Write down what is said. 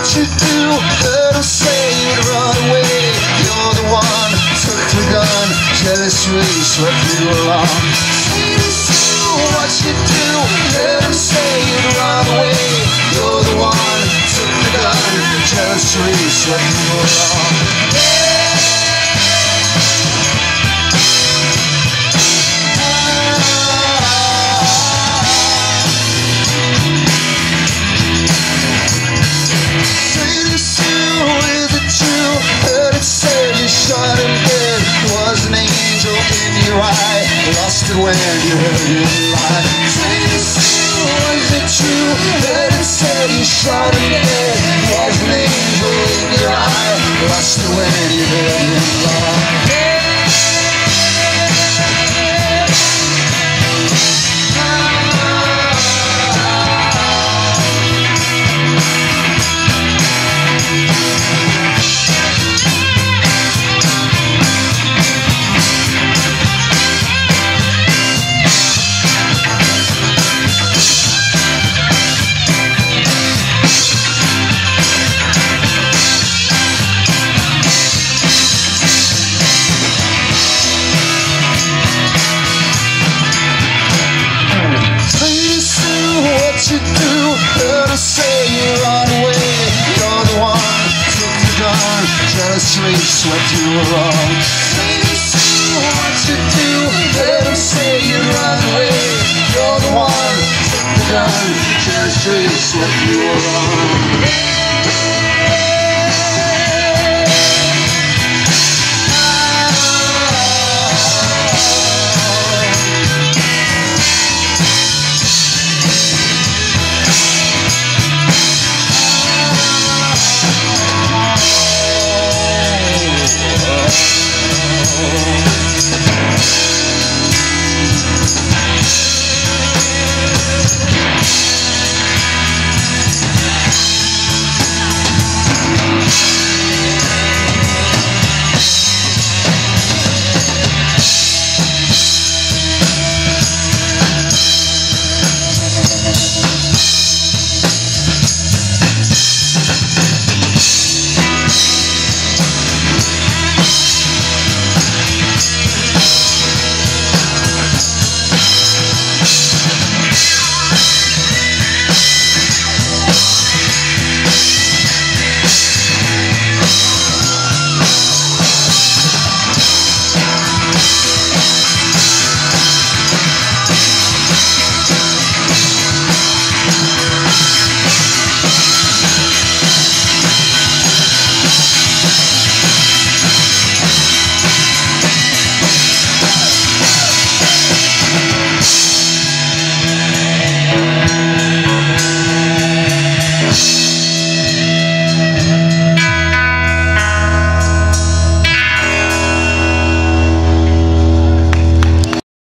what you do Heard say you'd run away. You're the one, took the gun. Swept you along. What you do Heard say you'd run away. You're the one, took the gun. Jealously swept you along. In. Lost it when you heard him lie. was it true? Heard it said you shot him dead. Was an angel in your eye. Lost it when you heard him Jealously swept you along. Please do what you do. Heard her say you run away. You're the one the gun. Jealously swept you along.